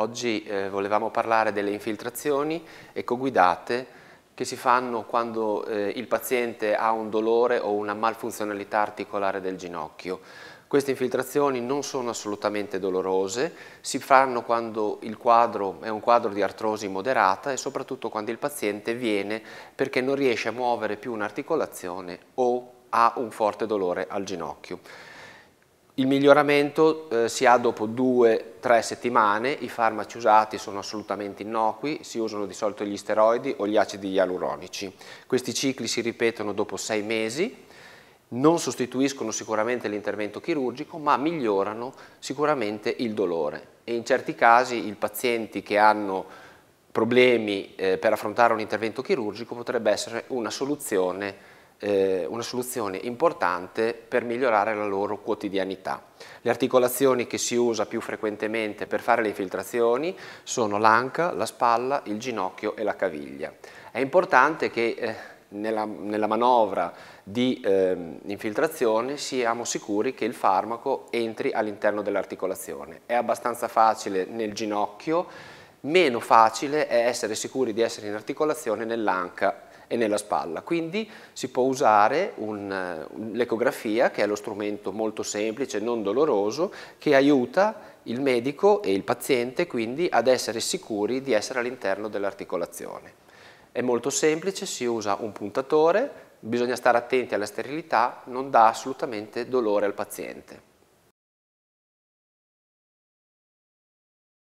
Oggi eh, volevamo parlare delle infiltrazioni ecoguidate che si fanno quando eh, il paziente ha un dolore o una malfunzionalità articolare del ginocchio. Queste infiltrazioni non sono assolutamente dolorose, si fanno quando il quadro è un quadro di artrosi moderata e soprattutto quando il paziente viene perché non riesce a muovere più un'articolazione o ha un forte dolore al ginocchio. Il miglioramento eh, si ha dopo due, tre settimane, i farmaci usati sono assolutamente innocui, si usano di solito gli steroidi o gli acidi ialuronici. Questi cicli si ripetono dopo sei mesi, non sostituiscono sicuramente l'intervento chirurgico, ma migliorano sicuramente il dolore. E in certi casi i pazienti che hanno problemi eh, per affrontare un intervento chirurgico potrebbe essere una soluzione eh, una soluzione importante per migliorare la loro quotidianità. Le articolazioni che si usa più frequentemente per fare le infiltrazioni sono l'anca, la spalla, il ginocchio e la caviglia. È importante che eh, nella, nella, manovra di eh, infiltrazione siamo sicuri che il farmaco entri all'interno dell'articolazione. È abbastanza facile nel ginocchio, meno facile è essere sicuri di essere in articolazione nell'anca e nella spalla. Quindi si può usare l'ecografia, che è lo strumento molto semplice, non doloroso, che aiuta il medico e il paziente quindi ad essere sicuri di essere all'interno dell'articolazione. È molto semplice, si usa un puntatore, bisogna stare attenti alla sterilità, non dà assolutamente dolore al paziente.